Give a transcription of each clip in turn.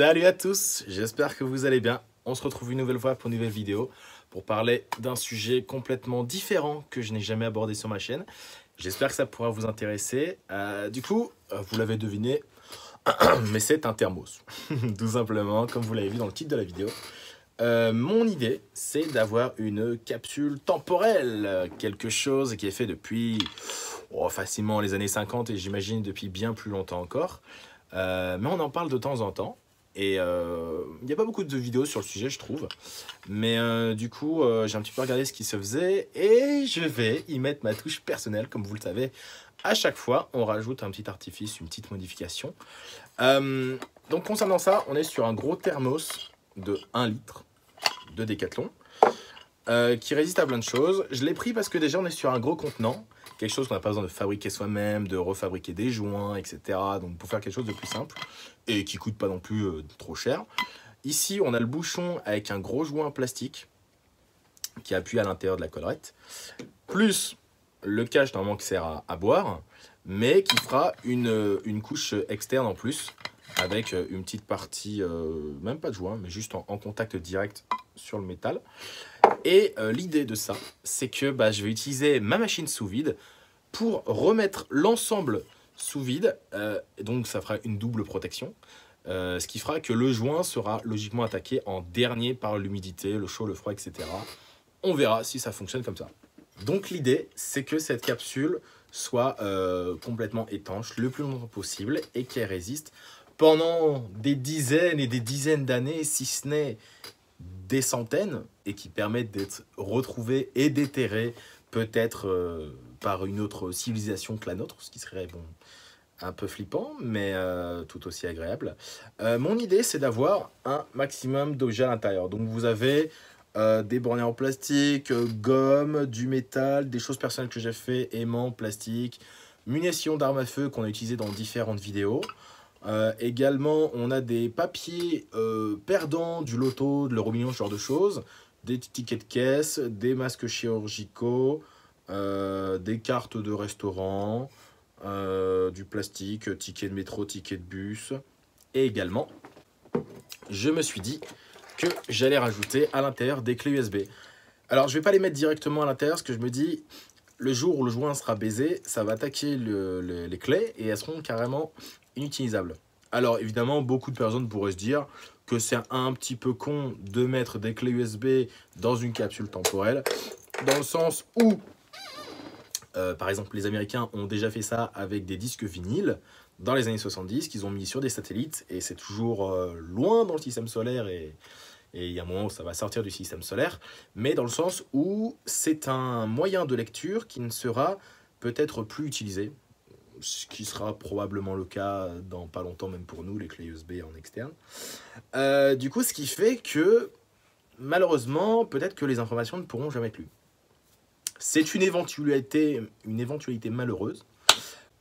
Salut à tous, j'espère que vous allez bien. On se retrouve une nouvelle fois pour une nouvelle vidéo pour parler d'un sujet complètement différent que je n'ai jamais abordé sur ma chaîne. J'espère que ça pourra vous intéresser. Euh, du coup, euh, vous l'avez deviné, mais c'est un thermos, tout simplement, comme vous l'avez vu dans le titre de la vidéo. Euh, mon idée, c'est d'avoir une capsule temporelle, quelque chose qui est fait depuis oh, facilement les années 50 et j'imagine depuis bien plus longtemps encore. mais on en parle de temps en temps. Et il euh, n'y a pas beaucoup de vidéos sur le sujet, je trouve. Mais euh, du coup, euh, j'ai un petit peu regardé ce qui se faisait et je vais y mettre ma touche personnelle, comme vous le savez. À chaque fois, on rajoute un petit artifice, une petite modification. donc concernant ça, on est sur un gros thermos de 1 litre de Décathlon qui résiste à plein de choses. Je l'ai pris parce que déjà, on est sur un gros contenant quelque chose qu'on n'a pas besoin de fabriquer soi-même, de refabriquer des joints, etc. Donc pour faire quelque chose de plus simple et qui coûte pas non plus euh, trop cher. Ici, on a le bouchon avec un gros joint plastique qui appuie à l'intérieur de la collerette, plus le cache normalement qui sert à, boire, mais qui fera une, une, couche externe en plus avec une petite partie, euh, même pas de joint, mais juste en contact direct sur le métal. Et euh, l'idée de ça, c'est que bah, je vais utiliser ma machine sous vide pour remettre l'ensemble sous vide. Euh, donc ça fera une double protection. Euh, ce qui fera que le joint sera logiquement attaqué en dernier par l'humidité, le chaud, le froid, etc. On verra si ça fonctionne comme ça. Donc l'idée, c'est que cette capsule soit complètement étanche le plus longtemps possible et qu'elle résiste pendant des dizaines et des dizaines d'années, si ce n'est des centaines et qui permettent d'être retrouvés et déterrés peut-être euh, par une autre civilisation que la nôtre, ce qui serait bon, un peu flippant, mais euh, tout aussi agréable. Euh, mon idée, c'est d'avoir un maximum d'objets à l'intérieur. Donc vous avez des bornets en plastique, gomme, du métal, des choses personnelles que j'ai fait, aimants, plastique, munitions d'armes à feu qu'on a utilisées dans différentes vidéos. Euh, également, on a des papiers euh, perdants du loto, de l'euro ce genre de choses. Des tickets de caisse, des masques chirurgicaux, euh, des cartes de restaurant, du plastique, tickets de métro, tickets de bus. Et également, je me suis dit que j'allais rajouter à l'intérieur des clés USB. Alors, je vais pas les mettre directement à l'intérieur, parce que je me dis, le jour où le joint sera baisé, ça va attaquer les clés et elles seront carrément inutilisables. Alors évidemment, beaucoup de personnes pourraient se dire que c'est un petit peu con de mettre des clés USB dans une capsule temporelle, dans le sens où, euh, par exemple, les Américains ont déjà fait ça avec des disques vinyles dans les années 70 qu'ils ont mis sur des satellites et c'est toujours euh, loin dans le système solaire et et il y a un moment où ça va sortir du système solaire, mais dans le sens où c'est un moyen de lecture qui ne sera peut-être plus utilisé, ce qui sera probablement le cas dans pas longtemps même pour nous, les clés USB en externe. Euh, du coup, ce qui fait que malheureusement, peut-être que les informations ne pourront jamais être lues. C'est une éventualité, une éventualité malheureuse,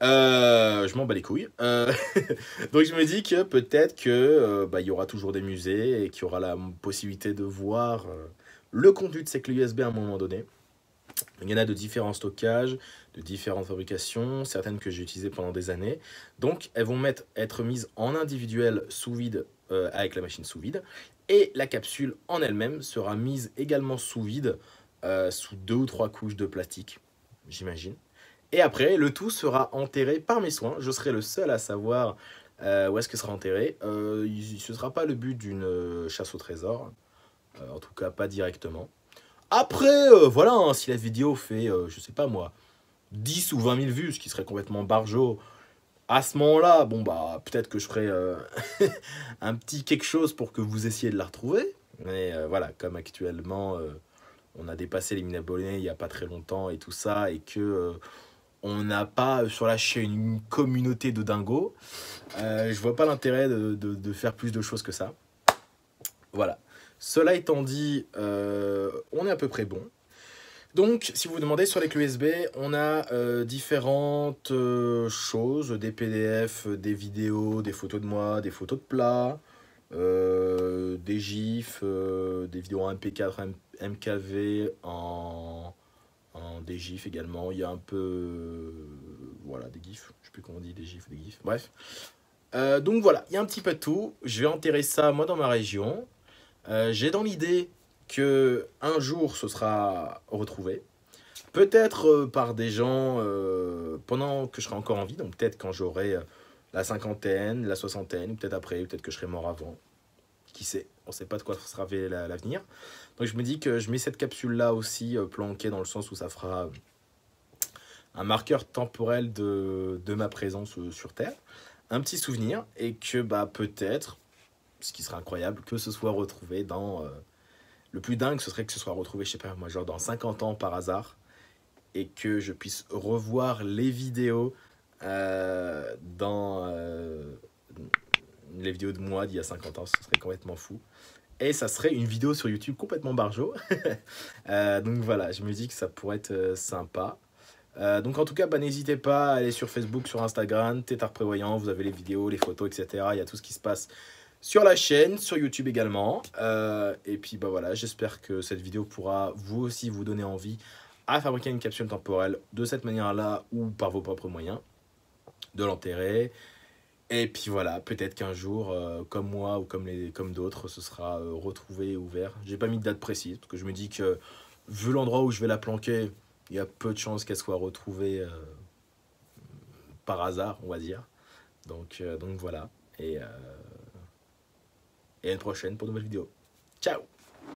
euh, je m'en bats les couilles. Euh, donc je me dis que peut-être que euh, bah, y aura toujours des musées et qu'il y aura la possibilité de voir le contenu de ces clés USB à un moment donné. Il y en a de différents stockages, de différentes fabrications, certaines que j'ai utilisées pendant des années. Donc elles vont être mises en individuel sous vide avec la machine sous vide. Et la capsule en elle-même sera mise également sous vide sous deux ou trois couches de plastique, j'imagine. Et après, le tout sera enterré par mes soins. Je serai le seul à savoir euh, où est-ce que sera enterré. Euh, ce ne sera pas le but d'une euh, chasse au trésor. en tout cas, pas directement. Après, voilà, hein, si la vidéo fait, je sais pas moi, 10 ou 20 000 vues, ce qui serait complètement barjot, à ce moment-là, bon bah peut-être que je ferai un petit quelque chose pour que vous essayiez de la retrouver. Mais voilà, comme actuellement, on a dépassé les 1000 abonnés il n'y a pas très longtemps et tout ça, et que on n'a pas sur la chaîne une communauté de dingos. Euh, je vois pas l'intérêt de, faire plus de choses que ça. Voilà. Cela étant dit, euh, on est à peu près bon. Donc, si vous vous demandez sur les clés USB, on a euh, différentes choses, des PDF, des vidéos, des photos de moi, des photos de plats, des GIFs, des vidéos en MP4, MKV, en des gifs également. Il y a un peu... voilà, des gifs. Je sais plus comment on dit, des gifs des gifs. Bref. Euh, donc voilà, il y a un petit peu de tout. Je vais enterrer ça moi dans ma région. Euh, j'ai dans l'idée que un jour ce sera retrouvé. Peut-être euh, par des gens pendant que je serai encore en vie, donc peut-être quand j'aurai la cinquantaine, la soixantaine, peut-être après, peut-être que je serai mort avant. On ne sait pas de quoi sera l'avenir. Donc je me dis que je mets cette capsule-là aussi planquée dans le sens où ça fera un marqueur temporel de, de ma présence sur Terre un petit souvenir et que bah, peut-être, ce qui serait incroyable, que ce soit retrouvé dans... Euh, le plus dingue, ce serait que ce soit retrouvé, je sais pas, moi, genre dans 50 ans par hasard, et que je puisse revoir les vidéos euh, dans euh, les vidéos de moi d'il y a 50 ans, ce serait complètement fou. Et ça serait une vidéo sur YouTube complètement barjo. donc voilà, je me dis que ça pourrait être sympa. Euh, donc en tout cas, bah, n'hésitez pas à aller sur Facebook, sur Instagram, Tétard Prévoyant, vous avez les vidéos, les photos, etc. Il y a tout ce qui se passe sur la chaîne, sur YouTube également. Euh, et puis bah voilà, j'espère que cette vidéo pourra vous aussi vous donner envie à fabriquer une capsule temporelle de cette manière-là ou par vos propres moyens, de l'enterrer. Et puis voilà, peut-être qu'un jour, euh, comme moi ou comme, d'autres, ce sera retrouvé ouvert. J'ai pas mis de date précise, parce que je me dis que vu l'endroit où je vais la planquer, il y a peu de chances qu'elle soit retrouvée euh, par hasard, on va dire. Donc, euh, donc voilà. Et, euh, et à une prochaine pour de nouvelles vidéos. Ciao